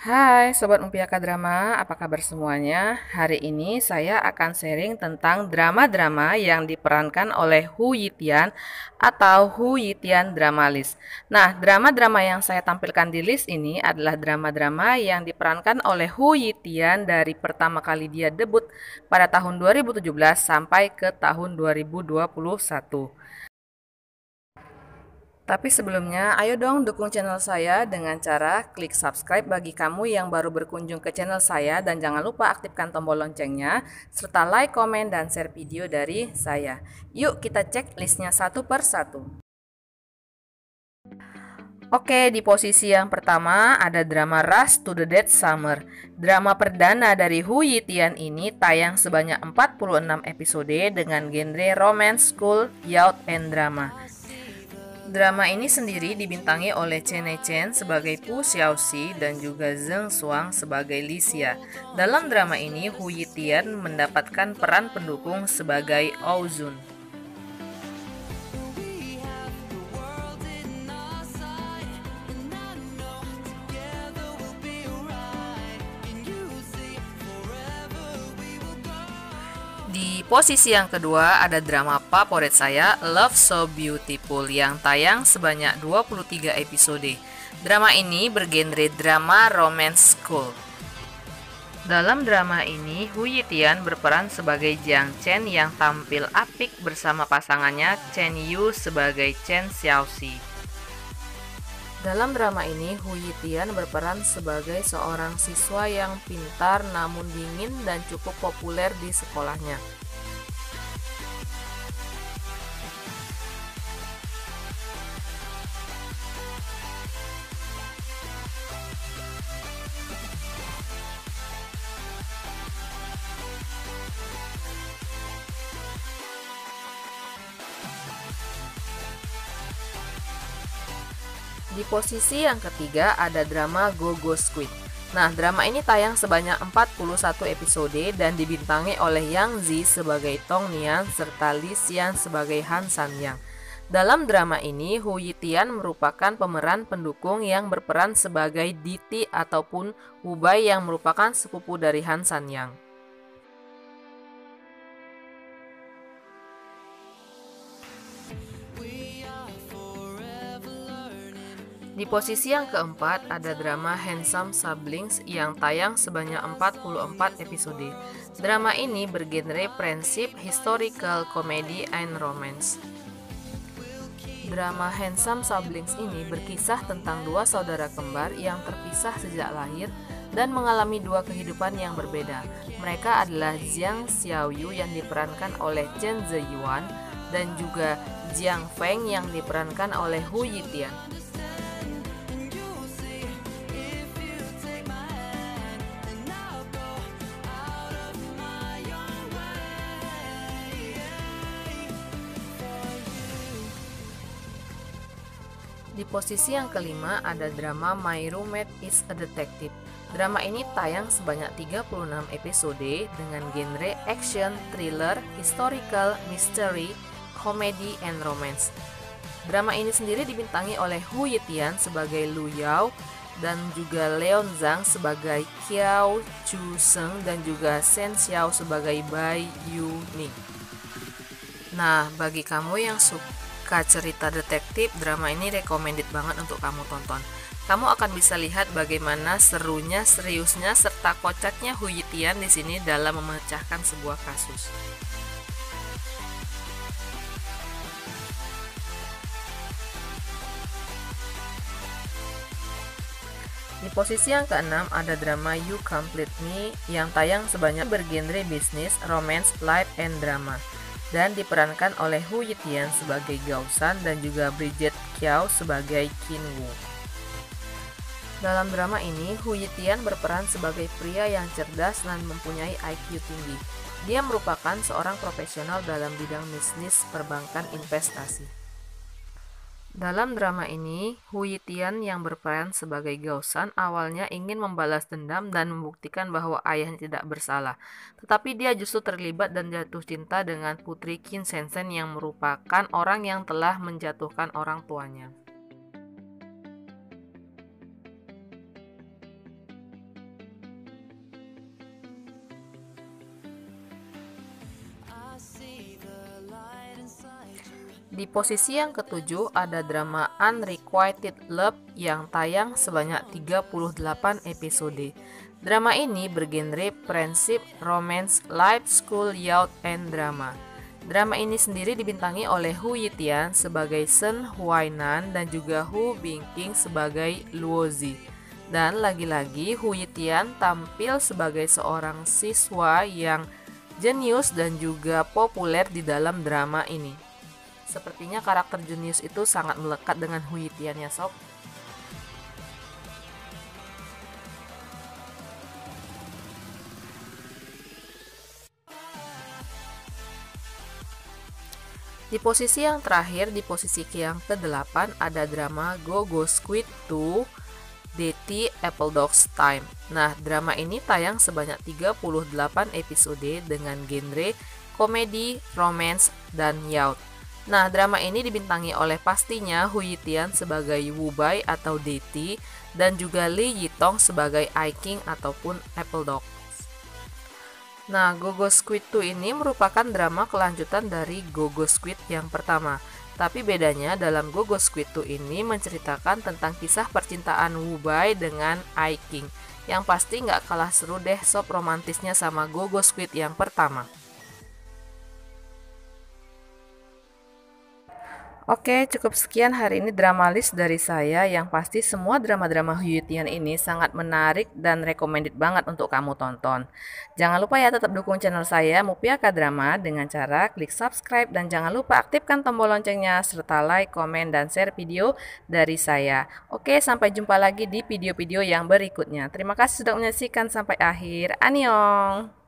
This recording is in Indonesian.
Hai Sobat Umpiaka Drama, apa kabar semuanya? Hari ini saya akan sharing tentang drama-drama yang diperankan oleh Hu Yitian atau Hu Yitian Drama List. Nah, drama-drama yang saya tampilkan di list ini adalah drama-drama yang diperankan oleh Hu Yitian dari pertama kali dia debut pada tahun 2017 sampai ke tahun 2021. Tapi sebelumnya, ayo dong dukung channel saya dengan cara klik subscribe bagi kamu yang baru berkunjung ke channel saya dan jangan lupa aktifkan tombol loncengnya serta like, komen, dan share video dari saya. Yuk kita cek listnya satu per satu. Oke, di posisi yang pertama ada drama Rush to the Dead Summer. Drama perdana dari Hu Yitian ini tayang sebanyak 46 episode dengan genre romance, school, youth, and drama. Drama ini sendiri dibintangi oleh Chen Chen sebagai Pu Xiaoxi dan juga Zheng Xuang sebagai Li Xia. Dalam drama ini, Hu Yitian mendapatkan peran pendukung sebagai Ao Zun. Di posisi yang kedua ada drama favorit saya Love So Beautiful yang tayang sebanyak 23 episode. Drama ini bergenre drama romance school. Dalam drama ini, Hu Yitian berperan sebagai Jiang Chen yang tampil apik bersama pasangannya Chen Yu sebagai Chen Xiaoxi. Dalam drama ini, Hu Yitian berperan sebagai seorang siswa yang pintar namun dingin dan cukup populer di sekolahnya. Di posisi yang ketiga ada drama Go Go Squid. Nah, drama ini tayang sebanyak 41 episode dan dibintangi oleh Yang Zi sebagai Tong Nian serta Li Xian sebagai Han San Yang. Dalam drama ini, Hu Yitian merupakan pemeran pendukung yang berperan sebagai Diti ataupun Wu Bai yang merupakan sepupu dari Han San Yang. Di posisi yang keempat ada drama Handsome Siblings yang tayang sebanyak 44 episode. Drama ini bergenre prinsip historical comedy and romance. Drama Handsome Siblings ini berkisah tentang dua saudara kembar yang terpisah sejak lahir dan mengalami dua kehidupan yang berbeda. Mereka adalah Jiang Xiaoyu yang diperankan oleh Chen Ziyuan dan juga Jiang Feng yang diperankan oleh Hu Yitian. Di posisi yang kelima ada drama My Roommate is a Detective. Drama ini tayang sebanyak 36 episode dengan genre action, thriller, historical, mystery, comedy, and romance. Drama ini sendiri dibintangi oleh Hu Yitian sebagai Lu Yao dan juga Leon Zhang sebagai Qiao Chu Seng dan juga Shen Xiao sebagai Bai Yu Ning. Nah, bagi kamu yang suka suka cerita detektif, drama ini recommended banget untuk kamu tonton. Kamu akan bisa lihat bagaimana serunya, seriusnya, serta kocaknya Huyitian di sini dalam memecahkan sebuah kasus. Di posisi yang keenam ada drama You Complete Me yang tayang sebanyak bergenre bisnis, romance, life, and drama dan diperankan oleh Hu Yitian sebagai Gao San dan juga Bridget Kiao sebagai Qin Wu. Dalam drama ini, Hu Yitian berperan sebagai pria yang cerdas dan mempunyai IQ tinggi. Dia merupakan seorang profesional dalam bidang bisnis perbankan investasi. Dalam drama ini, Hu Yitian yang berperan sebagai Gausan awalnya ingin membalas dendam dan membuktikan bahwa ayahnya tidak bersalah. Tetapi dia justru terlibat dan jatuh cinta dengan putri Qin Shenzhen yang merupakan orang yang telah menjatuhkan orang tuanya. Di posisi yang ketujuh ada drama Unrequited Love yang tayang sebanyak 38 episode. Drama ini bergenre prinsip romance, life, school, youth, and drama. Drama ini sendiri dibintangi oleh Hu Yitian sebagai Sen Huainan dan juga Hu Bingking sebagai Luozi. Dan lagi-lagi Hu Yitian tampil sebagai seorang siswa yang jenius dan juga populer di dalam drama ini. Sepertinya karakter jenius itu sangat melekat dengan Huitian ya sob. Di posisi yang terakhir, di posisi yang ke-8 ada drama Go Go Squid 2 DT Apple Dogs Time. Nah, drama ini tayang sebanyak 38 episode dengan genre komedi, romance, dan yacht. Nah, drama ini dibintangi oleh pastinya Hu Yitian sebagai Wu Bai atau Deti dan juga Li Yitong sebagai I King ataupun Apple Dog. Nah, Gogo Squid 2 ini merupakan drama kelanjutan dari Gogo Squid yang pertama. Tapi bedanya dalam Gogo Squid 2 ini menceritakan tentang kisah percintaan Wu Bai dengan I King. Yang pasti nggak kalah seru deh sop romantisnya sama Gogo Squid yang pertama. Oke, cukup sekian hari ini drama list dari saya. Yang pasti semua drama-drama Huyutian ini sangat menarik dan recommended banget untuk kamu tonton. Jangan lupa ya tetap dukung channel saya Mupiaka Drama dengan cara klik subscribe dan jangan lupa aktifkan tombol loncengnya serta like, komen, dan share video dari saya. Oke, sampai jumpa lagi di video-video yang berikutnya. Terima kasih sudah menyaksikan sampai akhir. Annyeong!